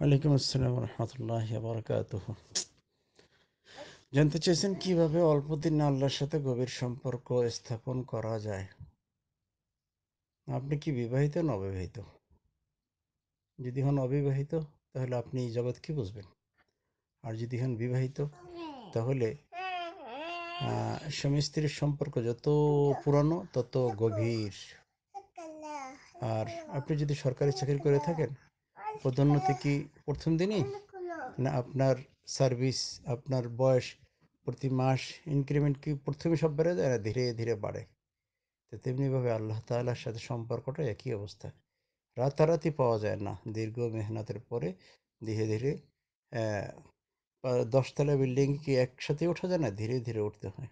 ওয়ালাইকুম আসসালাম রহমতুল্লাহ বরকাত জানতে চেয়েছেন কীভাবে অল্প দিন আল্লাহর সাথে গভীর সম্পর্ক স্থাপন করা যায়? আপনি কি বিবাহিত না অবিবাহিত? যদি হন অবিবাহিত, তাহলে আপনি জগৎ কি বুঝবেন? আর যদি হন বিবাহিত, তাহলে স্বামী স্ত্রীর সম্পর্ক যত পুরানো, তত গভীর। আর আপনি যদি সরকারি চাকরি করে থাকেন পদোন্নতি কি প্রথম দিনই? না, আপনার সার্ভিস আপনার বয়স প্রতি মাস ইনক্রিমেন্ট কি প্রথমে সব বেড়ে যায় না ধীরে ধীরে বাড়ে? তো তেমনিভাবে আল্লাহ তাআলার সাথে সম্পর্কটা একই অবস্থা। রাতারাতি পাওয়া যায় না। দীর্ঘ মেহনতের পরে ধীরে ধীরে দশতলা বিল্ডিং কি একসাথে ওঠা যায় না? ধীরে ধীরে উঠতে হয়।